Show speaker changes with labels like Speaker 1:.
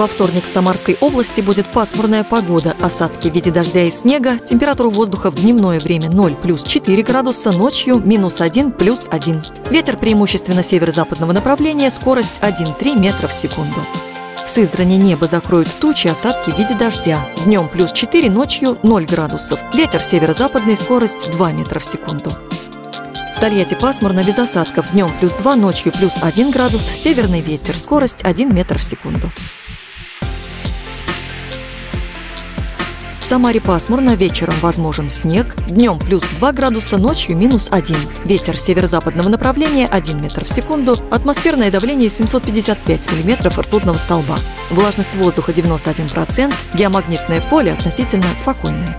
Speaker 1: Во вторник в Самарской области будет пасмурная погода, осадки в виде дождя и снега, температура воздуха в дневное время 0 плюс 4 градуса, ночью минус 1 плюс 1. Ветер преимущественно северо-западного направления, скорость 1,3 метра в секунду. В Сызрани небо закроют тучи, осадки в виде дождя. Днем плюс 4, ночью 0 градусов. Ветер северо-западный, скорость 2 метра в секунду. В Тольятти пасмурно без осадков. Днем плюс 2, ночью плюс 1 градус, северный ветер, скорость 1 метр в секунду. Самаре пасмурно, вечером возможен снег, днем плюс 2 градуса, ночью минус 1. Ветер северо-западного направления 1 метр в секунду, атмосферное давление 755 миллиметров ртутного столба. Влажность воздуха 91%, геомагнитное поле относительно спокойное.